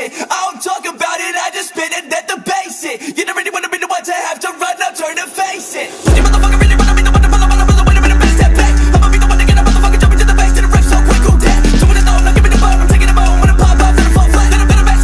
I don't talk about it, I just spin it, that the basic. You never really wanna be the one to